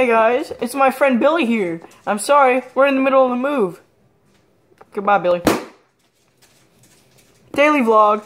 Hey guys, it's my friend Billy here. I'm sorry, we're in the middle of the move. Goodbye, Billy. Daily vlog.